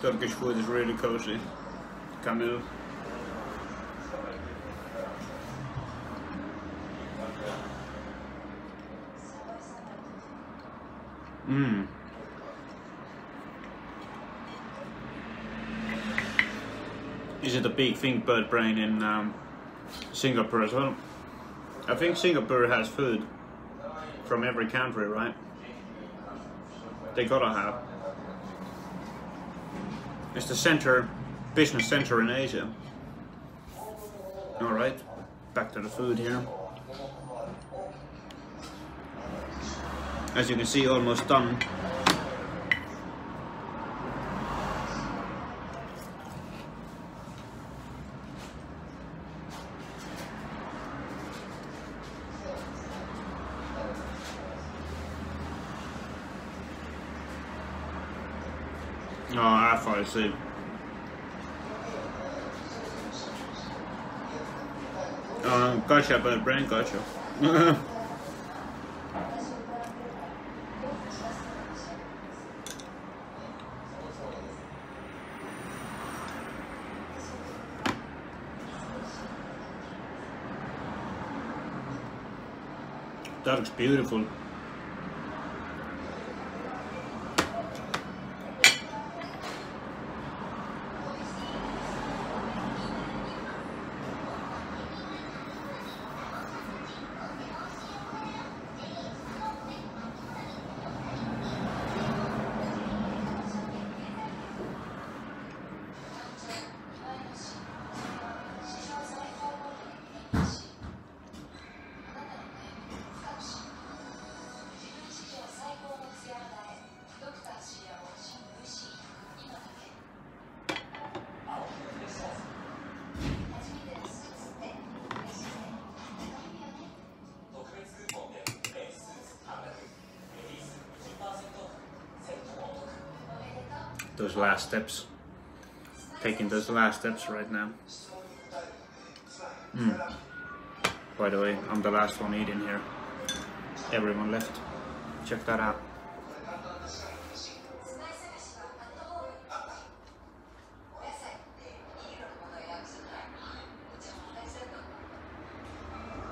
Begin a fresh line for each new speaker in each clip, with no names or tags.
Turkish food is really cozy. Camille. Mmm. Is it a big thing, bird brain in um, Singapore as well? I think Singapore has food from every country, right? They gotta have. It's the center, business center in Asia. Alright, back to the food here. As you can see, almost done. Oh, I thought I see. Uh, gotcha, but brain gotcha. looks beautiful. Those last steps. Taking those last steps right now. Mm. By the way, I'm the last one eating here. Everyone left. Check that out.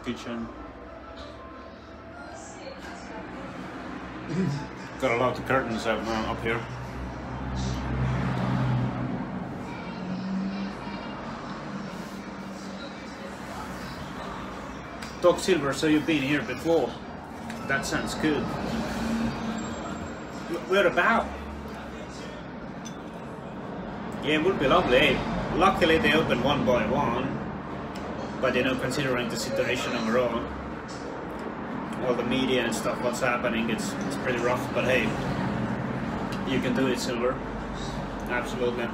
Kitchen. Got a lot of curtains up, uh, up here. Doc Silver, so you've been here before. That sounds good. Where about? Yeah, it would be lovely. Luckily they open one by one. But you know, considering the situation overall, all the media and stuff, what's happening, it's, it's pretty rough. But hey, you can do it, Silver. Absolutely.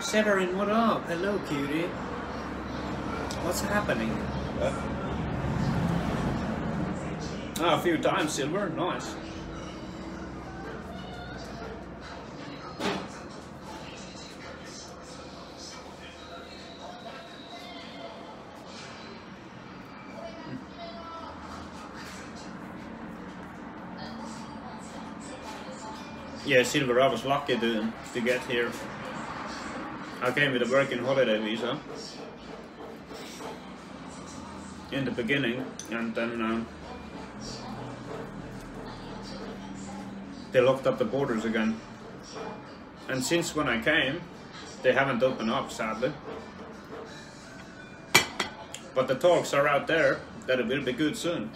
Severin, what up? Hello, cutie. What's happening? Uh, oh, a few times, Silver. Nice. Yeah, Silver, I was lucky to, to get here. I came with a working holiday visa in the beginning, and then um, they locked up the borders again. And since when I came, they haven't opened up, sadly. But the talks are out there that it will be good soon.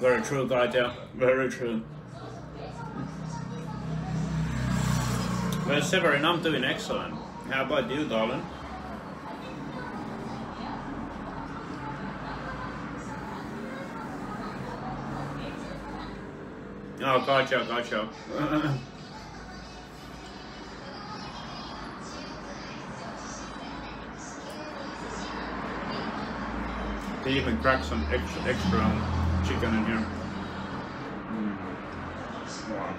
Very true, Katya. Very true. Well, Severin, I'm doing excellent. How about you, darling? Oh, gotcha, gotcha. They even crack some extra, extra chicken in here. Mm. Wow.